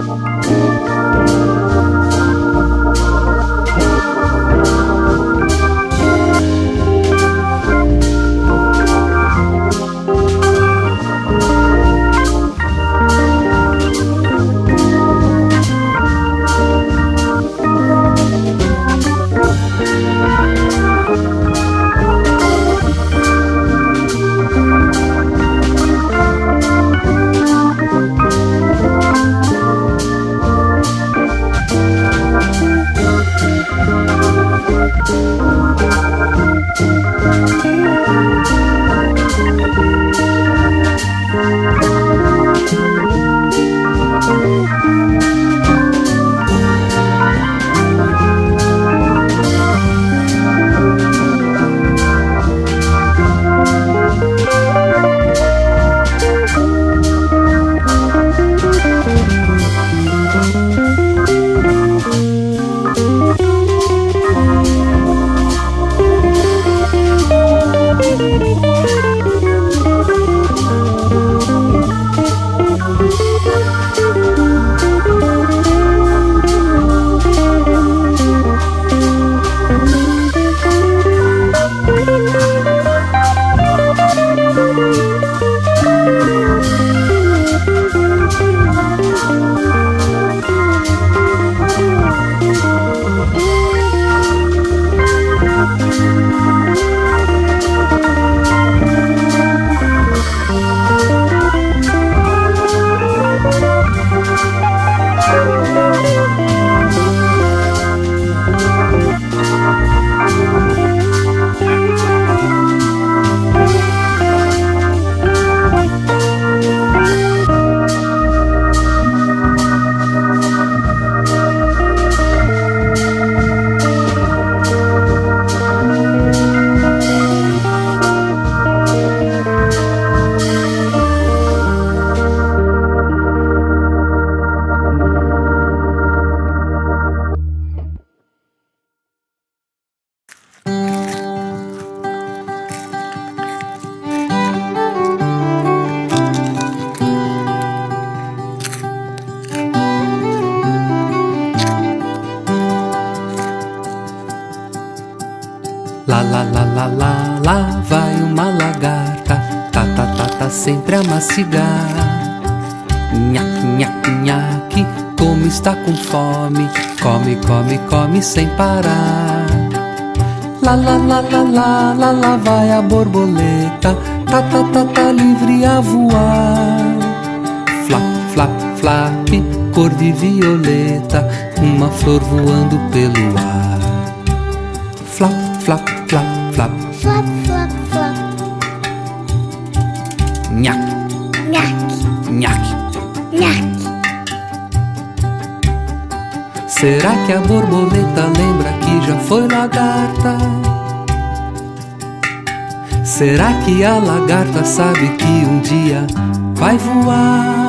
Música Lá, lá, lá, lá, lá, lá vai uma lagarta, tá, tá, tá, tá sempre a mastigar. Nhaque, nhaque, nhaque, como está com fome, come, come, come sem parar. Lá, lá, lá, lá, lá, lá, lá vai a borboleta, tá, tá, tá, tá livre a voar. Flap, flap, flap, cor de violeta, uma flor voando pelo ar. Flap, flap, flap, flap, Flap, flap, flap. nhaque, Nhaque, nhaque. nhaque. Será que a borboleta lembra que já foi lagarta? Será que a lagarta sabe que um dia vai voar?